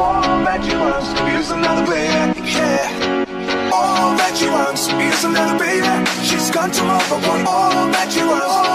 All that you want is another baby, yeah. All that you want is another baby. She's gone to overboard. All that you all that you want.